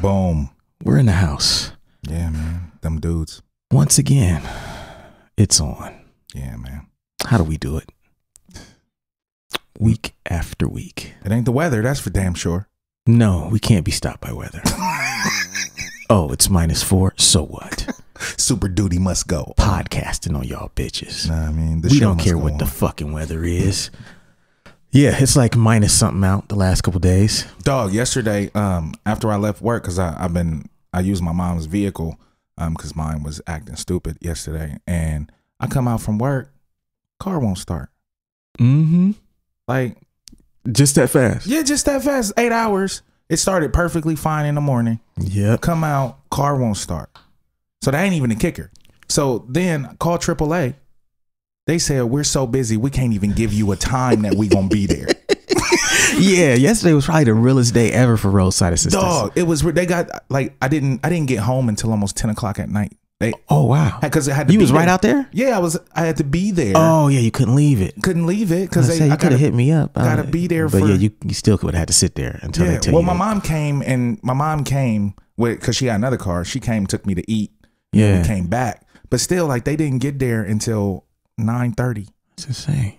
Boom. We're in the house. Yeah, man. Them dudes. Once again, it's on. Yeah, man. How do we do it? Week after week. It ain't the weather, that's for damn sure. No, we can't be stopped by weather. oh, it's minus four. So what? Super duty must go. Podcasting on y'all bitches. Nah, I mean, we don't care what the fucking weather is. Yeah, it's like minus something out the last couple days. dog. Yesterday, um, after I left work, cause I I've been I used my mom's vehicle, um, cause mine was acting stupid yesterday, and I come out from work, car won't start. Mm-hmm. Like, Just that fast. yeah, just that fast. Eight hours. It started perfectly fine in the morning. Yeah. Come out, car won't start. So that ain't even a kicker. So then call AAA. They said we're so busy we can't even give you a time that we gonna be there. Yeah, yesterday was probably the realest day ever for roadside assistance. Dog, it was. They got like I didn't. I didn't get home until almost ten o'clock at night. They Oh wow. because it had to. You be was right there. out there? Yeah, I was. I had to be there. Oh yeah, you couldn't leave it. couldn't leave it Because they. you I could have hit me up. gotta Uh, be there But for- yeah, you, you still would have had to sit there until they Yeah. tell Well, you. my that- mom came and my mom came with because she had another car. She came, took me to eat. Yeah. we came back, but still, like they didn't get there until nine thirty. It's insane.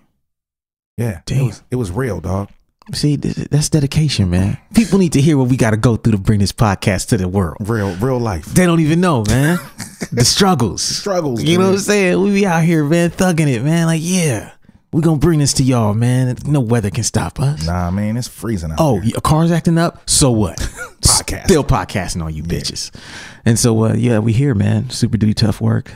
Yeah, Damn. It was, it was real, dog. See, that's dedication, man. People need to hear what we got to go through to bring this podcast to the world. Real, real life. They don't even know, man. the struggles. Struggles. You know what I'm saying? We be out here, man, thugging it, man. Like, yeah, we gonna bring this to y'all, man. No weather can stop us. Nah, man, it's freezing out Oh, here. your car's acting up. So what? Podcast. Still podcasting on you bitches. And so, uh, yeah, we here, man. Super duty tough work.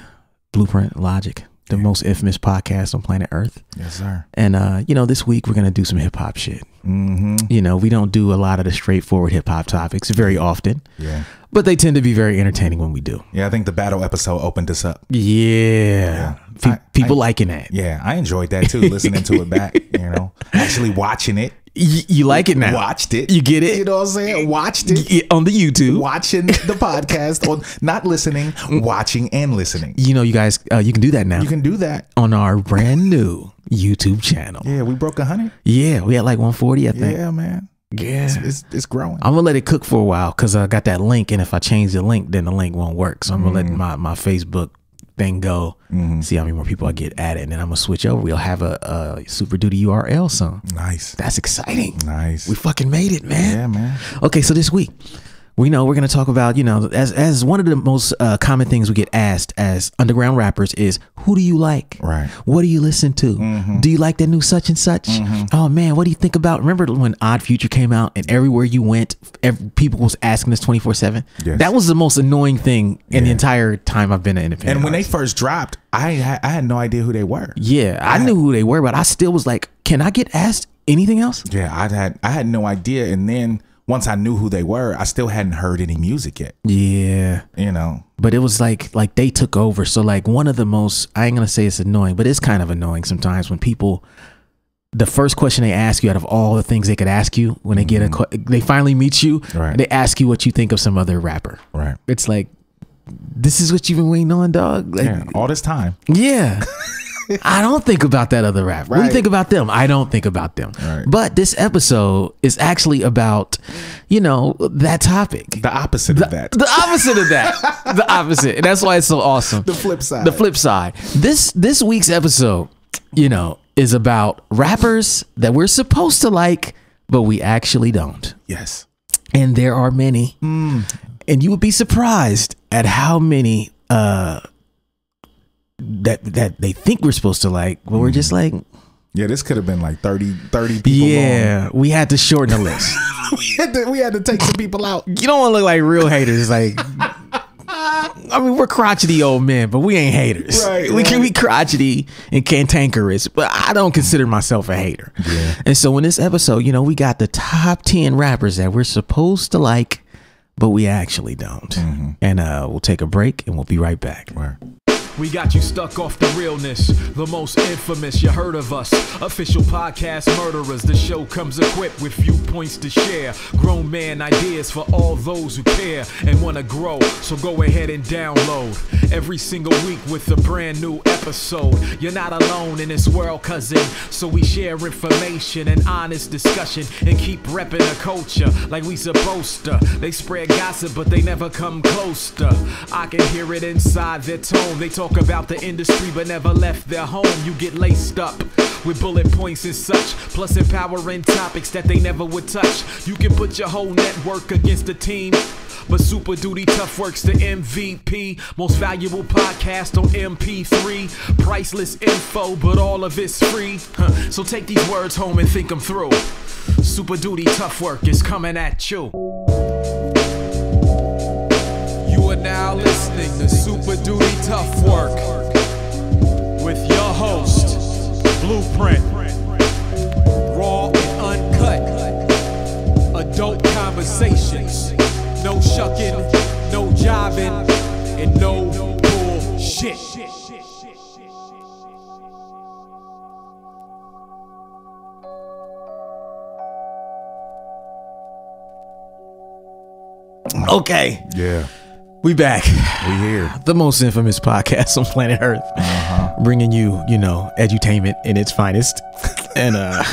Blueprint Illogic, the most infamous podcast on planet Earth. Yes, sir. And uh, you know, this week we're gonna do some hip hop shit. Mm-hmm. You know, we don't do a lot of the straightforward hip hop topics very often, Yeah. but they tend to be very entertaining when we do. Yeah, I think the battle episode opened us up. Yeah, Pe- I- people I- liking that. Yeah, I enjoyed that too, listening to it back, you know, actually watching it. Y- you like it now? Watched it. You get it? You know what I'm saying? Watched it. On the YouTube. Watching the podcast on not listening, watching and listening. You know, you guys, uh, you can do that now You can do that. on our brand new YouTube channel. Yeah, we broke a hundred. Yeah, we had like 140, I think. Yeah, man. Yeah. It's it's growing. I'm gonna let it cook for a while because I got that link, and if I change the link, then the link won't work. So I'm gonna let my, my Facebook thing go, mm-hmm. see how many more people I get at it, and then I'm gonna switch over. We'll have a, a Super Duty URL song. Nice. That's exciting. Nice. We fucking made it, man. yeah, man. Okay, so this week we know we're gonna talk about you know as as one of the most uh, common things we get asked as underground rappers is who do you like? Right. What do you listen to? Do you like that new such and such? Oh man, what do you think about? Remember when Odd Future came out and everywhere you went, ev people was asking us twenty four seven. Yes. That was the most annoying thing in the entire time I've been an independent. And when they first dropped, I had, I had no idea who they were. yeah, I knew who they were, but I still was like, can I get asked anything else? Yeah, I had I had no idea. And then once I knew who they were, I still hadn't heard any music yet. Yeah. You know. but it was like like they took over so like one of the most i ain't gonna say it's annoying but it's kind of annoying sometimes when people the first question they ask you out of all the things they could ask you when they get a mm-hmm. they finally meet you Right. they ask you what you think of some other rapper Right. it's like this is what you've been waiting on dog like, Yeah. All this time. yeah. I don't think about that other rapper. What do you think about them? I don't think about them. Right. But this episode is actually about, you know, that topic. The opposite of that. The opposite of that. the opposite. And that's why it's so awesome. The flip side. The flip side. This this week's episode, you know, is about rappers that we're supposed to like, but we actually don't. yes. And there are many. And you would be surprised at how many uh that that they think we're supposed to like, but we're just like, Yeah, this could have been like 30, 30 people yeah, we had to shorten the list. we, had to, we had to take some people out. you don't want to look like real haters. Like, I mean, we're crotchety old men, but we ain't haters. Right, we can be crotchety and cantankerous, but I don't consider myself a hater. Yeah. And so in this episode, you know, we got the top 10 rappers that we're supposed to like, but we actually don't. Mm-hmm. And uh, we'll take a break and we'll be right back. Where? We got you stuck off the realness, the most infamous. You heard of us, official podcast murderers. The show comes equipped with viewpoints to share, grown man ideas for all those who care and wanna grow. So go ahead and download every single week with a brand new episode. You're not alone in this world, cousin. So we share information and honest discussion and keep repping the culture like we supposed to. They spread gossip, but they never come close to. I can hear it inside their tone. They talk about the industry, but never left their home. You get laced up with bullet points and such, plus empowering topics that they never would touch. You can put your whole network against a team. But Super Duty Tough Works the MVP. Most valuable podcast on MP3. Priceless info, but all of it's free. Huh. So take these words home and think them through. Super Duty Tough Work is coming at you. You are now listening Super Duty Tough Work with your host, Blueprint. Raw and uncut. Adult conversations. No shucking, no jiving, and no bullshit. Okay, Yeah, we back. we here. The most infamous podcast on planet Earth, uh-huh. bringing you, you know, edutainment in its finest, and uh,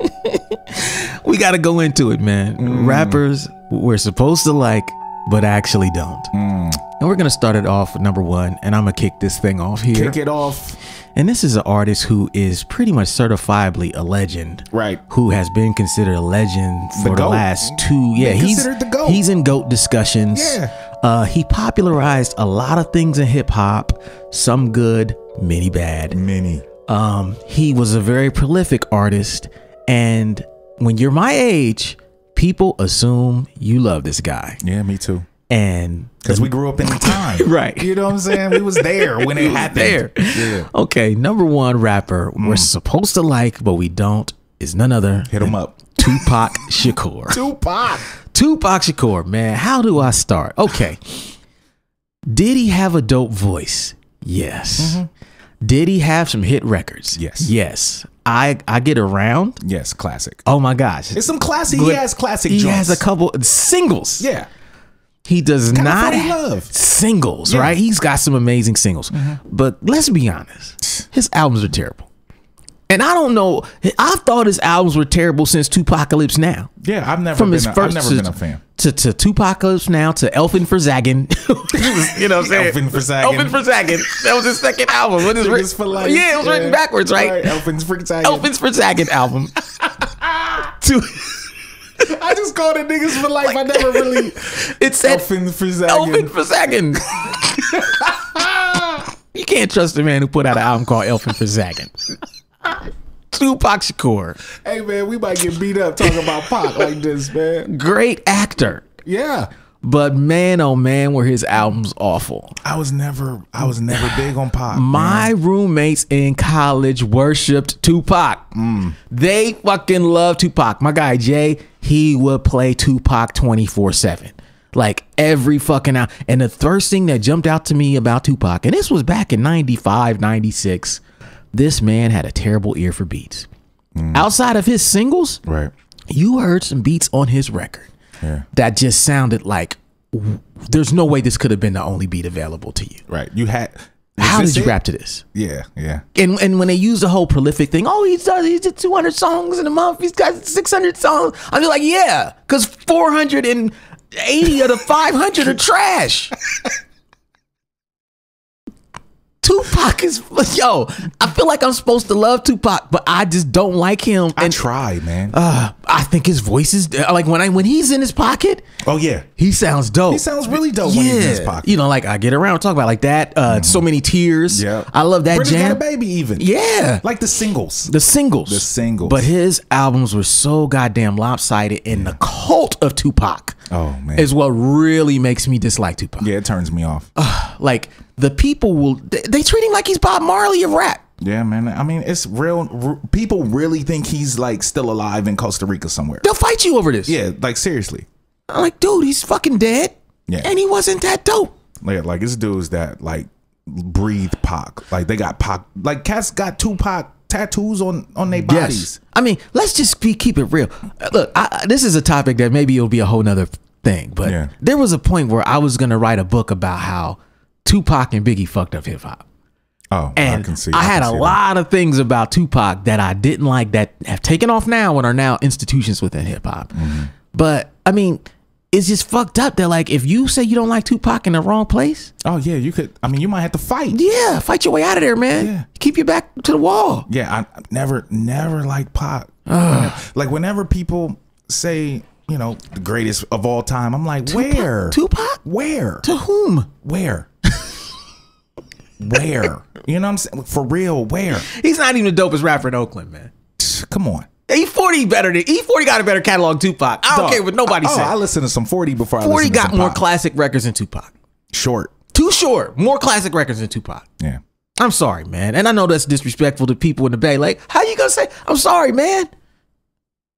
we got to go into it, man. Mm. Rappers we're supposed to like, but actually don't. Mm. And we're gonna start it off with number one, and I'm gonna kick this thing off here. Kick it off. And this is an artist who is pretty much certifiably a legend. Right. Who has been considered a legend for the, GOAT. last two. Yeah, he's considered the GOAT. he's in GOAT discussions. Yeah. Uh, he popularized a lot of things in hip hop, some good, many bad. Mini. Um, he was a very prolific artist, and when you're my age, people assume you love this guy. Yeah, me too. And Because we grew up in the time. Right. You know what I'm saying? We was there when it happened. there. Yeah. Okay, number one rapper we're supposed to like, but we don't, is none other Hit him up. Tupac Shakur. Tupac. Tupac Shakur, man, how do I start? Okay. Did he have a dope voice? Yes. Did he have some hit records? Yes. Yes. I I get around. Yes, classic. Oh my gosh. It's some classic. He has classic He joints. has a couple singles. Yeah. He does Kinda not have Love. singles, Yeah. Mm-hmm. right? He's got some amazing singles. But let's be honest, his albums are terrible. And I don't know. I've thought his albums were terrible since Tupacalypse Now. Yeah, I've never From been his a, first I've never to, been a fan. To, to Tupacalypse Now to Elfin for Zagging. you know what I'm saying? Elfin for Zagging. Elfin for Zagging. That was his second album. What is written? for life. Yeah, it was written backwards, right? Right, Elfin's for Zagging. Elfins for Zagging album. to, I just called it niggas for life. I never really. it said Elfin for Zagging. Elfin for Zagging. you can't trust a man who put out an album called Elfin for Zagging. Tupac Shakur, Hey man, we might get beat up talking about Pac like this, man. great actor, Yeah. but man, oh man, were his albums awful. I was never, I was never big on Pac. My roommates in college worshipped Tupac. Mm. They fucking love Tupac. My guy Jay, he would play Tupac 24 7. Like every fucking hour. And the first thing that jumped out to me about Tupac, and this was back in 95, 96, this man had a terrible ear for beats. Mm. Outside of his singles, Right. you heard some beats on his record Yeah. that just sounded like there's no way this could have been the only beat available to you. Right. You had. How did you it? rap to this? Yeah. Yeah. and and when they use the whole prolific thing, oh, he's done he did 200 songs in a month. He's got 600 songs. I'm just like, yeah, because 480 of the 500 are trash. Tupac is yo. I feel like I'm supposed to love Tupac, but I just don't like him. I And try, man. uh, I think his voice is like when I when he's in his pocket, oh yeah. he sounds dope. He sounds really dope when he's in his pocket. You know, like I get around talk about like that. Uh, so many tears. Yeah. I love that jam. Baby even. Yeah. Like the singles. The singles. The singles. But his albums were so goddamn lopsided, and the cult of Tupac Oh man. is what really makes me dislike Tupac. yeah, it turns me off. Like, the people will, they, they treat him like he's Bob Marley of rap. yeah, man. I mean, it's real. R- people really think he's like still alive in Costa Rica somewhere. They'll fight you over this. Yeah, like seriously. I'm like, dude, he's fucking dead. Yeah. And he wasn't that dope. Like, like it's dudes that like breathe Pac. Like they got Pac. Like cats got Tupac tattoos on on their bodies. Yes. I mean, let's just be keep it real. Uh, Look, I, I- this is a topic that maybe it'll be a whole nother thing, but Yeah. there was a point where I was gonna write a book about how Tupac and Biggie fucked up hip hop. Oh, And I can see. I, had a that. lot of things about Tupac that I didn't like that have taken off now and are now institutions within hip hop. Mm-hmm. But I mean, it's just fucked up that like if you say you don't like Tupac in the wrong place, Oh yeah, you could. I mean, you might have to fight. yeah, fight your way out of there, man. Yeah. Keep your back to the wall. Yeah, I never, never liked Pac. like whenever people say, you know, the greatest of all time, I'm like, where? Tupac? Where? To whom? Where? Where? You know what I'm saying? For real, where? He's not even the dopest rapper in Oakland, man. Come on. E40 better than E40 got a better catalog Tupac. I don't Dog, care what nobody oh, said. I listened to some 40 before I 40 listened to got some more classic records than Tupac. Short. Too short. More classic records than Tupac. Yeah. I'm sorry, man. And I know that's disrespectful to people in the Bay. Like, how you gonna say, I'm sorry, man?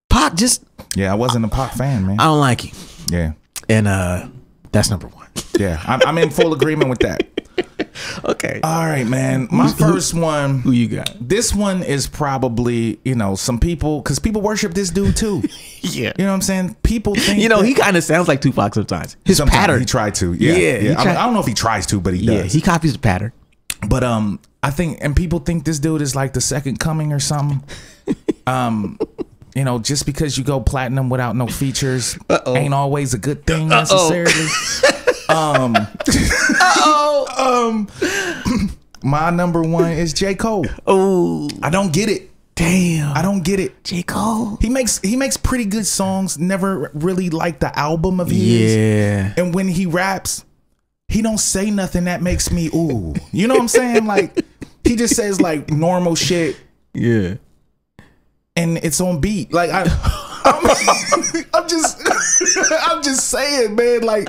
Pac just Yeah, I wasn't a Pac fan, man. I don't like you. Yeah. And uh that's number one. Yeah. I'm, I'm in full agreement with that. Okay. All right, man. My first one. Who you got? This one is probably, you know, some people, because people worship this dude too. Yeah. You know what I'm saying? People think. You know, he kind of sounds like Tupac sometimes. His sometimes pattern. He tried to. Yeah. Yeah, Yeah. I, mean, I don't know if he tries to, but he yeah, does. he copies the pattern. but um, I think, and people think this dude is like the second coming or something. um, you know, just because you go platinum without no features ain't always a good thing necessarily. um, oh um, my number one is J Cole. Oh, I don't get it. damn. I don't get it. J. Cole. He makes he makes pretty good songs. Never really liked the album of his. Yeah. And when he raps, he don't say nothing that makes me ooh. You know what I'm saying? Like he just says like normal shit Yeah. and it's on beat. Like I I'm, I'm just I'm just saying, man, like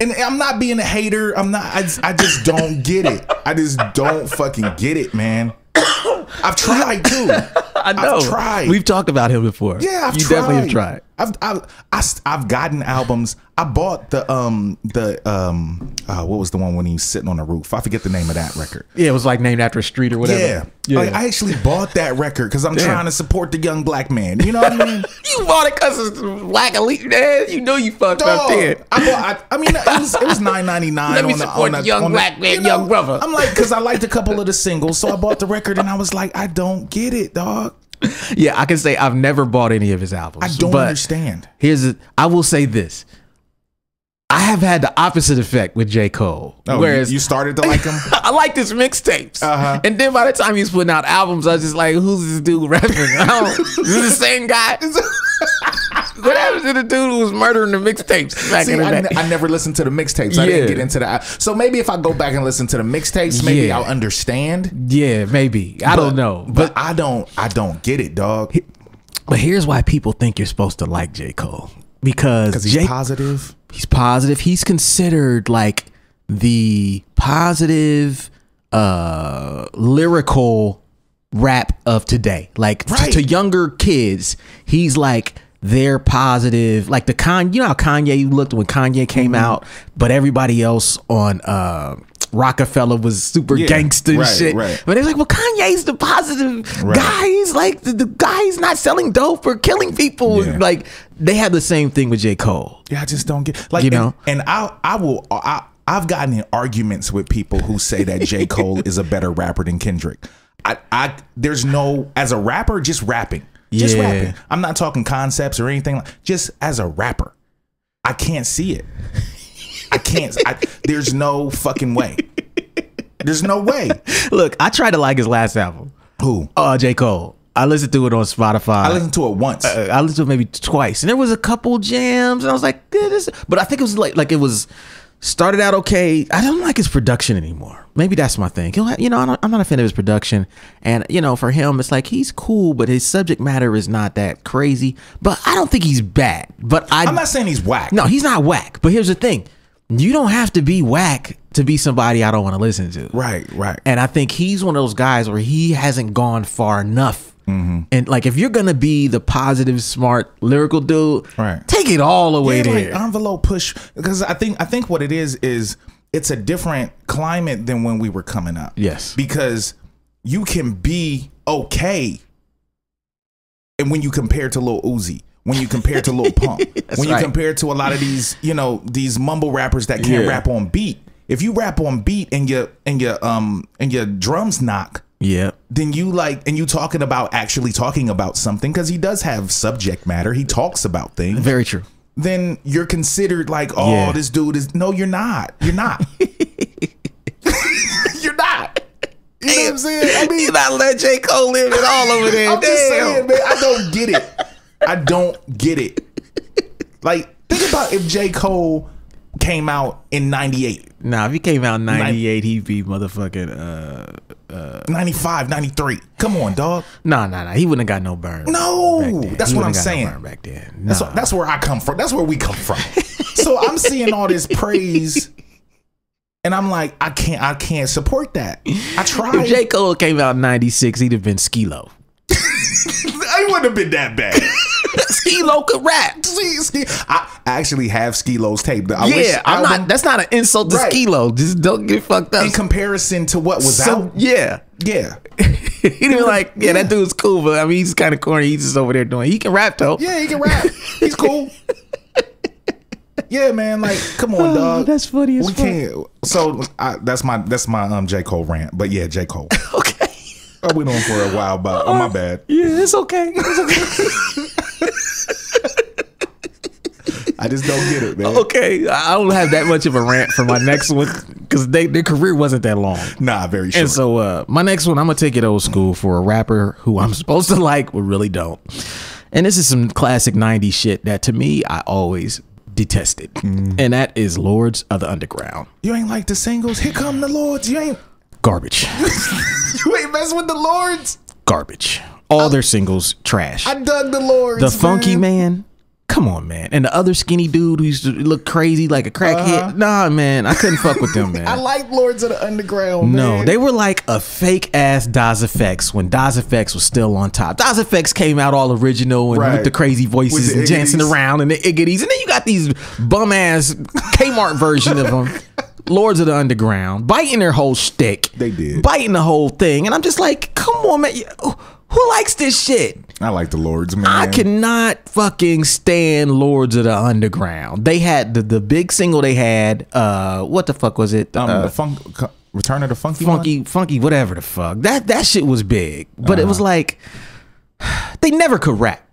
and I'm not being a hater. I'm not I just, I just don't get it. I just don't fucking get it, man. I've tried too. I know. I've tried. We've talked about him before. Yeah, I've you tried. definitely have tried. I've, I've I, have gotten albums. I bought the um the um uh, what was the one when he was sitting on the roof? I forget the name of that record. Yeah, it was like named after a street or whatever. Yeah, like I actually bought that record because I'm Damn. trying to support the young black man. You know what I mean? you bought it because it's black elite. Man, you know you fucked up Dog, then. I bought. I, I mean, it was it was nine ninety nine. Let me on the, support on the, the young on the- black man, you know, young brother. I'm like, because I liked a couple of the singles, so I bought the record, and I was like, I don't get it, dog. Yeah, I can say I've never bought any of his albums. I don't understand. Here's a, I will say this. I have had the opposite effect with J. Cole. Oh, whereas you, started to like him. I like his mixtapes. Uh-huh. And then by the time he's putting out albums, I was just like, who's this dude rapping? I don't, is this the same guy? what happened to the dude who was murdering the mixtapes back See, in the I, day? I never listened to the mixtapes. I Yeah. didn't get into that. So maybe if I go back and listen to the mixtapes, maybe Yeah. I'll understand. yeah, maybe. I don't know. But, I don't. I don't get it, dog. But here's why people think you're supposed to like J. Cole. Because he's J. positive. he's positive. He's considered like the positive, uh, lyrical rap of today. Like Right. to younger kids, he's like their positive. Like the Kanye, you know how Kanye looked when Kanye came Mm-hmm. out, but everybody else on uh, Roc-A-Fella was super Yeah, gangster right, shit. right. But they're like, well, Kanye's the positive Right. guy. He's like the, the guy. He's not selling dope or killing people. Yeah. Like they have the same thing with J. Cole. Yeah, I just don't get like You and- know? And, I I will I I've gotten in arguments with people who say that J. Cole is a better rapper than Kendrick. I I there's no as a rapper, just rapping. Just Yeah. rapping. I'm not talking concepts or anything just as a rapper. I can't see it. I can't I, there's no fucking way. There's no way. Look, I tried to like his last album. Who? Uh, J. Cole. I listened to it on Spotify. I listened to it once. Uh, I listened to it maybe twice, and there was a couple jams, and I was like, yeah, this. But I think it was like like it was started out okay. I don't like his production anymore. Maybe that's my thing. He'll have, you know, I don't, I'm not a fan of his production, and you know, for him, it's like he's cool, but his subject matter is not that crazy. But I don't think he's bad. But I, I'm not saying he's whack. no, he's not whack. But here's the thing: you don't have to be whack to be somebody I don't want to listen to. Right, right. And I think he's one of those guys where he hasn't gone far enough. Mm-hmm. And like, if you're gonna be the positive, smart, lyrical dude, Right. take it all the way yeah, there. like envelope push because I think I think what it is is it's a different climate than when we were coming up. Yes. Because you can be okay. And when you compare to Lil Uzi, when you compare to Lil Pump, when you right. compare to a lot of these, you know, these mumble rappers that can't Yeah. rap on beat. If you rap on beat and your and your um and your drums knock, Yeah. then you like and you talking about actually talking about something because he does have subject matter. He talks about things. Very true. Then you're considered like, oh, Yeah. this dude is no, you're not. You're not. you're not. You know what I'm saying? I mean, you not let J. Cole live it all over there. I'm just saying, man. I don't get it. I don't get it. Like, think about if J. Cole came out in 98, Nah, if he came out in 98, he'd be motherfucking, uh, Uh, 95, 93. Come on, dog. nah, nah, nah. He wouldn't have got no burn. No, that's He what I'm no saying. burn back then. That's, that's where I come from. That's where we come from. so I'm seeing all this praise, and I'm like, I can't, I can't support that. I tried. If J. Cole came out in 96, he'd have been Skee-Lo. I wouldn't have been that bad. Skee-Lo could rap. See, Ski- I actually have Skee-Lo's tape. I wish yeah, I'm album- not. That's not an insult to Right. Skee-Lo. Just don't get fucked up. in comparison to what was So, out. yeah, Yeah, he didn't like. Yeah, that dude's cool, but I mean, he's kind of corny. He's just over there doing. He can rap though. yeah, he can rap. He's cool. Yeah, man. Like, come on, dog. Oh, that's funny as we fuck. can't. So I, that's my that's my um J Cole rant. But yeah, J Cole. Okay. I went on for a while, but oh my bad. Yeah, it's okay. It's okay. I just don't get it, man. okay, I don't have that much of a rant for my next one because they their career wasn't that long. Nah, very short. And so uh, my next one, I'm gonna take it old school for a rapper who I'm supposed to like but really don't. And this is some classic '90s shit that to me I always detested, and that is Lords of the Underground. you ain't like the singles. Here come the lords. You ain't Garbage, you ain't messing with the lords. garbage. All their singles trash. I dug the lords. the funky man. man. Come on, man. And the other skinny dude who used to look crazy like a crackhead. Nah, man. I couldn't fuck with them, man. Uh-huh. I like Lords of the Underground. No, man. they were like a fake ass Das EFX when Das EFX was still on top. Das EFX came out all original and Right. with the crazy voices the and dancing around and the Iggities. And then you got these bum ass Kmart version of them. Lords of the Underground, biting their whole shtick. They did. Biting the whole thing. And I'm just like, come on, man. Who likes this shit? I like the lords, man. I cannot fucking stand Lords of the Underground. They had the, the big single they had, uh, what the fuck was it? Um, Uh, the funk, Return of the Funky, One? funky, funky, whatever the fuck. That that shit was big, but it Uh-huh. was like they never could rap.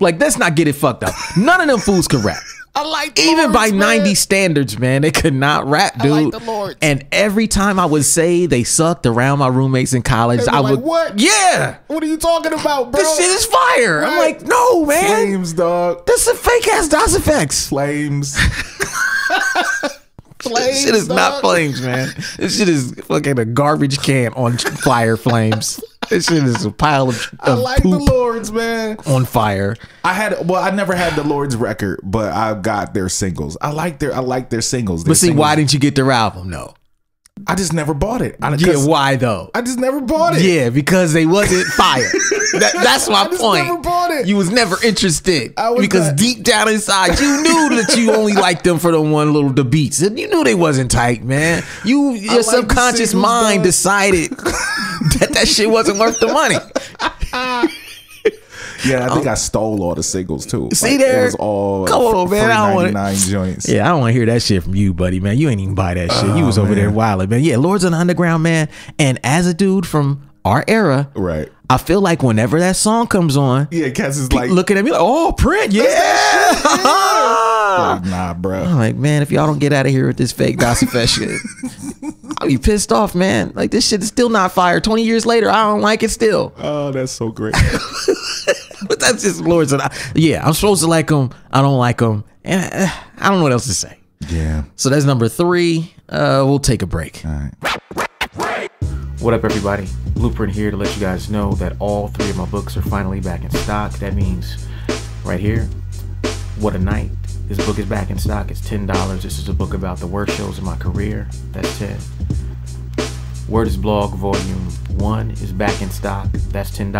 Like let's not get it fucked up. None of them fools could rap. I like the Even by man. 90 standards, man, they could not rap, dude. like the Lords. And every time I would say they sucked around my roommates in college, I like, would "What? Yeah. What are you talking about, bro? This shit is fire. I'm like, no, man. flames, dog. This is fake ass Das EFX. Flames. flames. This shit is not flames, man. This shit is fucking a garbage can on fire flames. This shit is a pile of, I of like the poop Lords, man. on fire. I had well, I never had the Lords record, but I got their singles. I like their I like their singles. Their But see, singles- why didn't you get their album? No. I just never bought it? I, Yeah, why though? I just never bought it. Yeah, because they wasn't fire. That, that's my point. never bought it. You was never interested because not- deep down inside you knew that you only liked them for the one little the beats, and you knew they wasn't tight, man. You your like subconscious mind decided that that shit wasn't worth the money. Yeah, I think um, I stole all the singles too. Oh. See Like, there? It was all Come on, man, I don't wanna- joints. Yeah, I don't want to hear that shit from you, buddy, man. You ain't even buy that shit. you oh, was over Oh, man. there wilding, man. Yeah, Lords of the Underground, man. And as a dude from our era, Right. I feel like whenever that song comes on, Yeah, Cass is like, looking at me like, oh, print, yeah. like, nah, bro. I'm like, man, if y'all don't get out of here with this fake Fest shit, I'll be pissed off, man. Like this shit is still not fire. Twenty years later, I don't like it still. Oh, that's so great. But that's just Lord. of the, Yeah, I'm supposed to like them. I don't like them, and uh, I don't know what else to say. yeah. So that's number three. Uh, we'll take a break. All right. What up, everybody? Blueprint here to let you guys know that all three of my books are finally back in stock. That means right here, What a Night. This book is back in stock. It's $10. This is a book about the worst shows in my career. That's 10 Word is Blog Volume 1 is back in stock. That's $10.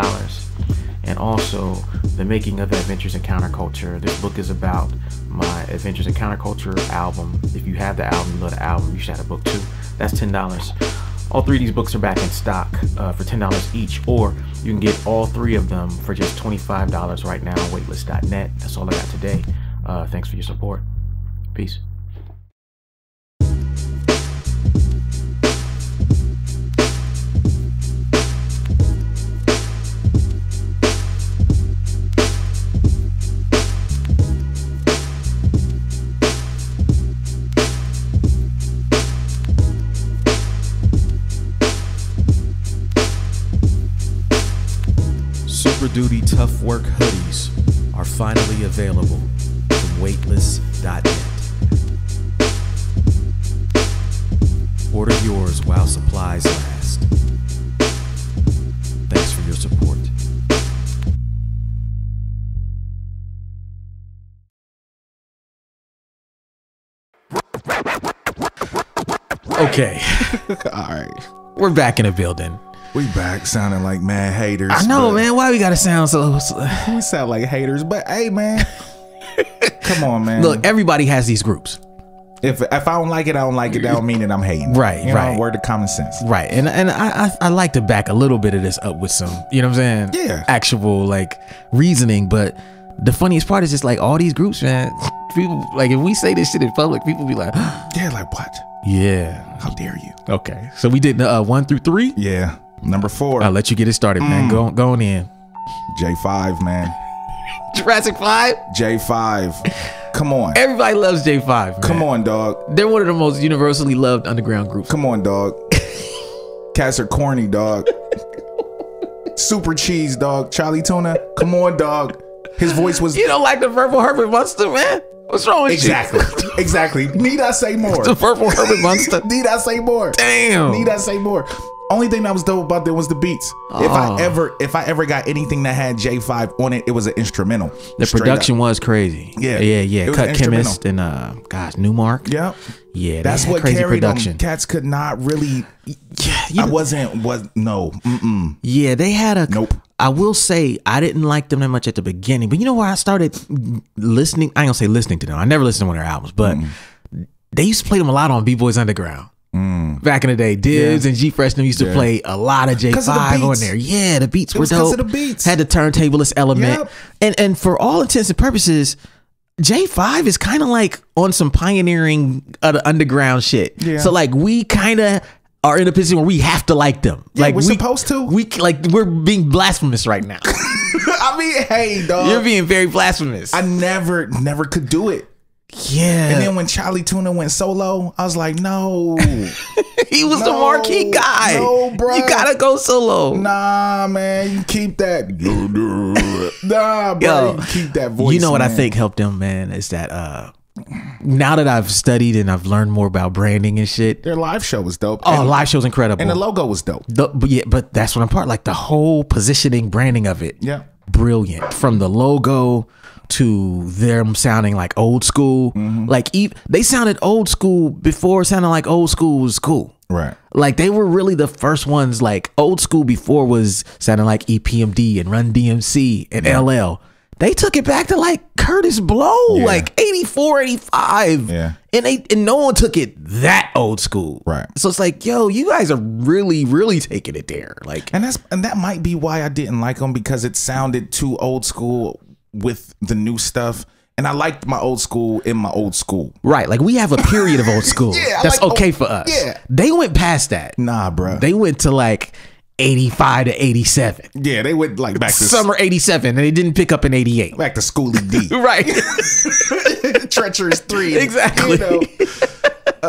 And also the making of adventures in counterculture. This book is about my adventures in counterculture album. If you have the album, you know the album. You should have a book too. That's ten dollars. All three of these books are back in stock uh, for ten dollars each, or you can get all three of them for just twenty five dollars right now on Weightless.net. That's all I got today. Uh, thanks for your support. Peace. Duty Tough Work hoodies are finally available from weightless.net. Order yours while supplies last. Thanks for your support. Okay, All right. we're back in the building. We back sounding like mad haters. I know, man. Why we gotta sound so? We sound like haters, but hey, man. Come on, man. Look, everybody has these groups, if if I don't like it, I don't like it. That don't mean that I'm hating. Right, You know, right. Word of common sense. right? And and I, I I like to back a little bit of this up with some, you know what I'm saying? Yeah. Actual like reasoning, but the funniest part is just like all these groups, man. People like if we say this shit in public, people be like, Yeah, like what? yeah. How dare you? Okay, so we did uh, one through three. Yeah. Number 4 I'll let you get it started, Mm. man. Go going in. J5, man. Jurassic Five. J5. Come on. Everybody loves J Five. Come on, dog. They're one of the most universally loved underground groups. Come on, dog. Cats are corny, dog. Super cheese, dog. Chali 2na. Come on, dog. His voice was You don't like the Purple Herbert Monster, man? What's wrong with you? exactly, exactly. Need I say more? The Purple Herbert Monster. Need I say more? Damn. Need I say more? Only thing that was dope about that was the beats. If Oh. I ever, if I ever got anything that had J5 on it, it was an instrumental. The production up. was crazy. Yeah. yeah, yeah. Cut. Chemist and uh, gosh, Nu-Mark. Yep. Yeah, That's what crazy carried production. them. Cats could not really. you I wasn't. Was no. Mm-mm. Yeah, they had a. Nope. I will say I didn't like them that much at the beginning, but you know where I started listening? I ain't gonna say listening to them. I never listened to one of their albums, but Mm. they used to play them a lot on B Boys Underground. Back in the day, Dibs and G Fresh them used to Mm. Yeah. play a lot of J of the Five on there. Yeah, the beats It were dope. of the beats. Had the turntablist element, Yep. and and for all intents and purposes, J Five is kind of like on some pioneering of underground shit. Yeah. So like we kind of are in a position where we have to like them. like we're we, supposed to. We like we're being blasphemous right now. I mean, hey, dog. You're being very blasphemous. I never, never could do it. Yeah. And then when Chali 2na went solo, I was like, no, he was the marquee guy. no, bruh. You gotta go solo. nah, man, you keep that. nah, bro, Yo, you keep that voice. you know what I think helped them, man, is that uh now that I've studied and I've learned more about branding and shit. Their live show was dope. Oh, and, live show's incredible. and the logo was dope. The- but yeah, but that's what I'm part. Like the whole positioning, branding of it. Yeah. brilliant. From the logo to them sounding like old school. Mm-hmm. Like e- they sounded old school before sounding like old school was cool. Right. Like they were really the first ones. Like old school before was sounding like E EPMD and Run DMC and LL. They took it back to like Kurtis Blow, Yeah. like 84, 85. Yeah. And they and no one took it that old school. Right. So it's like, yo, you guys are really, really taking it there. Like And that's and that might be why I didn't like them because it sounded too old school with the new stuff. And I liked my old school in my old school. Right, like we have a period of old school. Yeah, that's like okay old- for us. yeah. They went past that. Nah, bro. They went to like 85 to 87. yeah, they went like back to Summer 87 and they didn't pick up in 88. back to Schoolly D. Right. Treacherous three. Exactly. You know?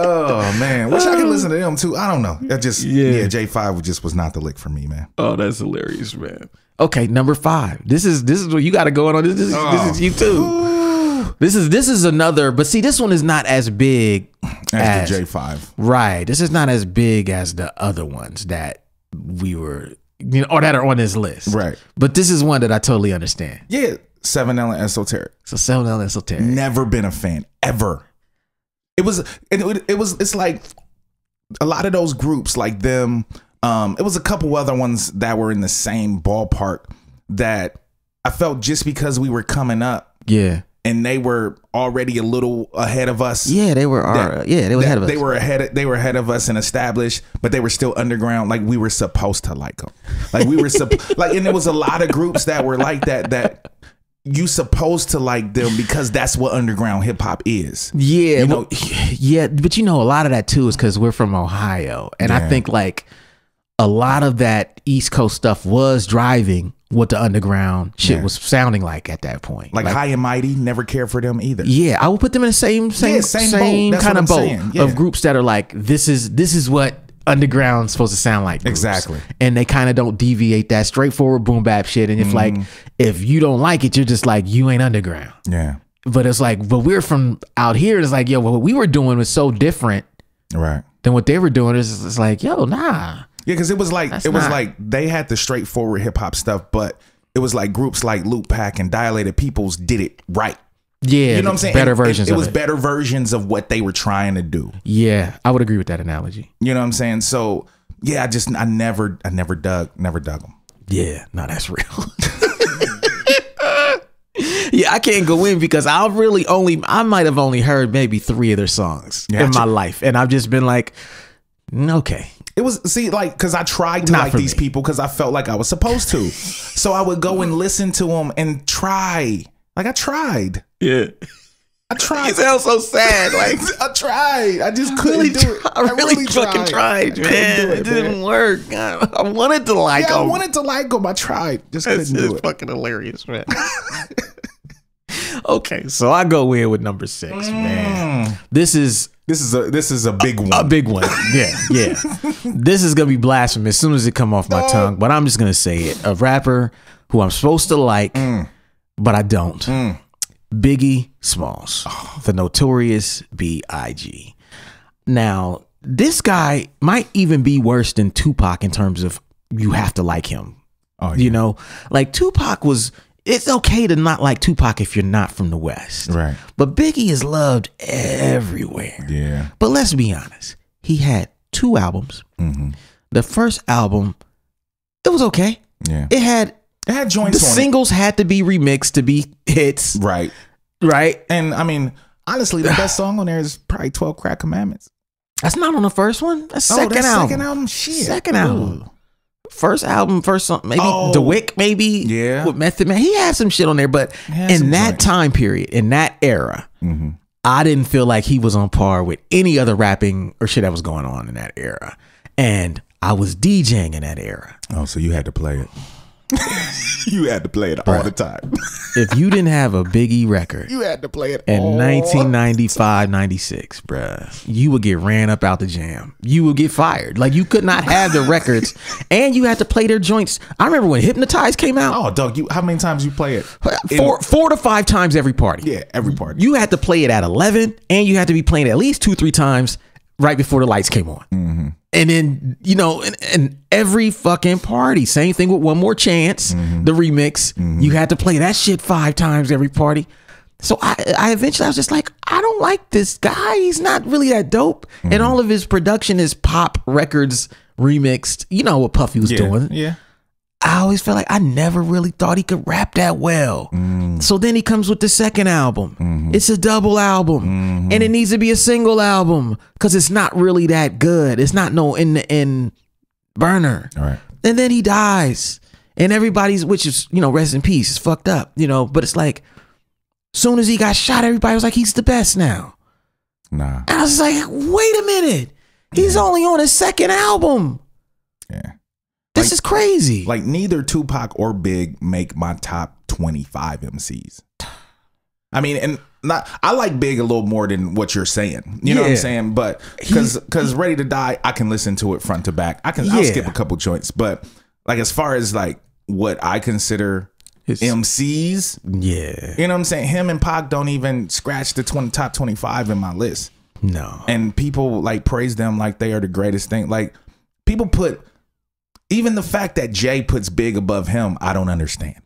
Oh man, wish I could listen to them too. I don't know. That just Yeah. yeah, J five just was not the lick for me, man. oh, that's hilarious, man. Okay, number 5. This is this is what you got to go on this is, this is oh. you too. This is this is another, but see this one is not as big As as, the J five. Right. This is not as big as the other ones that we were you know or that are on this list. Right. But this is one that I totally understand. Yeah, Seven L and Esoteric. So 7 L and Esoteric. Never been a fan ever. It was it, it, it was it's like a lot of those groups like them. Um, it was a couple other ones that were in the same ballpark that I felt just because we were coming up Yeah. and they were already a little ahead of us. Yeah, they were. that- our, yeah, they were ahead of us. They were ahead. Of, they were ahead of us and established, but they were still underground. Like we were supposed to like them. Like we were sup- like, and there was a lot of groups that were like that. That you supposed to like them because that's what underground hip hop is. Yeah, You know- yeah, but you know, a lot of that too is because we're from Ohio, and I think like a lot of that East Coast stuff was driving what the underground shit Yeah. was sounding like at that point. Like, High and Mighty, never cared for them either. yeah, I would put them in the same same Yeah, same same, kind of boat saying. Yeah. of groups that are like this is this is what underground's supposed to sound like. groups. Exactly. and they kind of don't deviate that straightforward boom bap shit. And if like Mm-hmm. if you don't like it, you're just like you ain't underground. Yeah. But it's like, but we're from out here. It's like, yo, what we were doing was so different Right. than what they were doing. is it's like, yo, nah. Yeah, because it was like it was not- like they had the straightforward hip hop stuff, but it was like groups like Lootpack and Dilated Peoples did it right. Yeah, You know what I'm saying? Better And it- versions It, was it. better versions of what they were trying to do. Yeah, I would agree with that analogy. You know what I'm saying? So yeah, I just I never I never dug never dug them. Yeah, no, that's real. yeah, I can't go in because I've really only I might have only heard maybe three of their songs in my life, and I've just been like, mm, okay, It was see like because I tried to Not like these me. people because I felt like I was supposed to, so I would go and listen to them and try. Like I tried, yeah. I tried. sound so sad. Like I tried. I just couldn't really, do it. I really, fucking tried, I couldn't man. do It, didn't work. I, I wanted to like Yeah, I wanted to like them. I tried, just It's, couldn't do it. fucking hilarious, man. okay, so I go in with number six, man. Mm. This is This is a this is a big one. a big one. Yeah, yeah. this is gonna be blasphemous as soon as it come off my tongue, but I'm just gonna say it. A rapper who I'm supposed to like, mm. But I don't. Biggie Smalls, the notorious B.I.G. Now, this guy might even be worse than Tupac in terms of you have to like him. Oh, You know, like Tupac was. It's okay to not like Tupac if you're not from the West, Right. But Biggie is loved everywhere. Yeah. But let's be honest. He had two albums. Mm-hmm. The first album, it was okay. Yeah. It had It had the joints on singles had to be remixed to be hits. Right. right? And I mean, honestly, the best song on there is probably 12 Crack Commandments. That's not on the first one. That's second oh, that's album. second album? Shit. Second album. Ooh. First album, first song, maybe Oh. DeWick, maybe. Yeah. With Method Man. He had some shit on there, but in that time period, in that era, Mhm. I didn't feel like he was on par with any other rapping or shit that was going on in that era. And I was DJing in that era. Oh, so you had to play it. you had to play it all the time. If you didn't have a Biggie record you had to play it in all 1995, 96, bruh, you would get ran up out the jam. You would get fired. Like you could not have the records and you had to play their joints. I remember when Hypnotize came out, Oh, Doug, you how many times you play it? In- four, four to five times every party. yeah, every part. You had to play it at 11 and you had to be playing at least two, three times right before the lights came on. Mm-hmm. And then, you know, and, and every fucking party, same thing with One More Chance, Mm-hmm. the remix. You had to play that shit five times every party. So I, I eventually I was just like, I don't like this guy. He's not really that dope. Mm-hmm. And all of his production is pop records remixed. You know what Puffy was yeah. doing. Yeah. I always felt like I never really thought he could rap that well. Mm. So then he comes with the second album. Mm-hmm. It's a double album, and it needs to be a single album because it's not really that good. It's not no in the in burner. All right. And then he dies, and everybody's which is you know rest in peace. It's fucked up, you know. But it's like, soon as he got shot, everybody was like, he's the best now. Nah. And I was like, wait a minute, he's only on his second album. Yeah. This is crazy. Like neither Tupac or Big make my top 25 MCs. I mean, and not I like Big a little more than what you're saying. You know what I'm saying? But cuz cuz Ready to Die, I can listen to it front to back. I can I'll skip a couple joints, but like as far as like what I consider His- MCs, yeah, you know what I'm saying? Him and Pac don't even scratch the 20 top 25 in my list. no. and people like praise them like they are the greatest thing. Like people put even the fact that Jay puts Big above him, I don't understand.